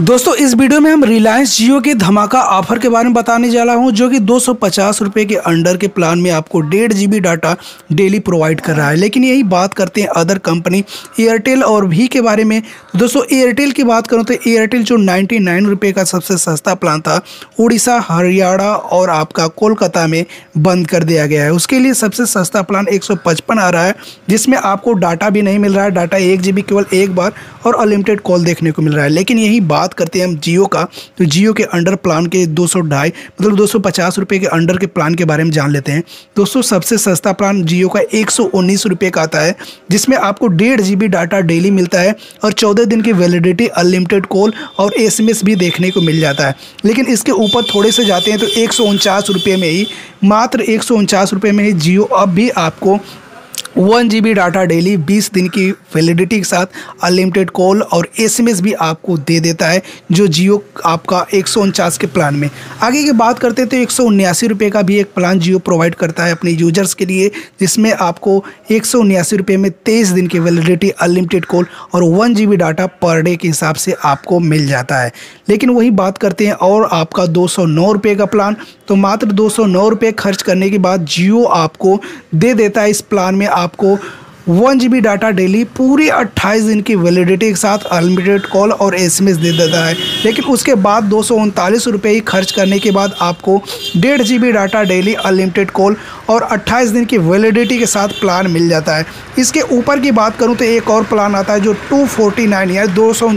दोस्तों, इस वीडियो में हम रिलायंस जियो के धमाका ऑफ़र के बारे में बताने जा रहा हूँ, जो कि दो सौ के अंडर के प्लान में आपको डेढ़ जीबी डाटा डेली प्रोवाइड कर रहा है। लेकिन यही बात करते हैं अदर कंपनी एयरटेल और भी के बारे में। दोस्तों एयरटेल की बात करूँ तो एयरटेल जो नाइन्टी नाइन का सबसे सस्ता प्लान था, उड़ीसा, हरियाणा और आपका कोलकाता में बंद कर दिया गया है। उसके लिए सबसे सस्ता प्लान एक सौ पचपन आ रहा है, जिसमें आपको डाटा भी नहीं मिल रहा है। डाटा एक केवल एक बार और अनलिमिटेड कॉल देखने को मिल रहा है। लेकिन यही बात बात करते हैं हम जियो का तो जियो के अंडर प्लान के दो सौ मतलब दो रुपये के अंडर के प्लान के बारे में जान लेते हैं। दोस्तों, सबसे सस्ता प्लान जियो का एक रुपये का आता है, जिसमें आपको डेढ़ जी बी डाटा डेली मिलता है और चौदह दिन की वैलिडिटी अनलिमिटेड कॉल और एस एम एस भी देखने को मिल जाता है। लेकिन इसके ऊपर थोड़े से जाते हैं तो एक सौ उनचास रुपये में ही, मात्र एक सौ उनचास रुपये में ही जियो अब भी आपको वन जी डाटा डेली बीस दिन की वैलिडिटी के साथ अनलिमिटेड कॉल और एसएमएस भी आपको दे देता है, जो जियो आपका एक सौ उनचास के प्लान में। आगे की बात करते तो एक रुपये का भी एक प्लान जियो प्रोवाइड करता है अपने यूज़र्स के लिए, जिसमें आपको एक रुपये में तेईस दिन की वैलिडिटी अनलिमिटेड कॉल और one G data per day के हिसाब से आपको मिल जाता है। लेकिन वही बात करते हैं और आपका दो रुपये का प्लान तो मात्र दो रुपये खर्च करने के बाद जियो आपको दे देता है इस प्लान में आपको वन जी डाटा डेली पूरी 28 दिन की वैलिडिटी के साथ अनलिमिटेड कॉल और एसएमएस दे देता है। लेकिन उसके बाद दो सौ ही खर्च करने के बाद आपको डेढ़ G data daily unlimited call और 28 दिन की वैलिडिटी के साथ प्लान मिल जाता है। इसके ऊपर की बात करूँ तो एक और प्लान आता है जो टू फोर्टी नाइन या दो सौ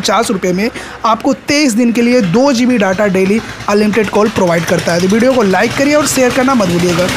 में आपको तेईस दिन के लिए दो G data daily unlimited call provide करता है। तो वीडियो को लाइक करिए और शेयर करना मत भूलिएगा।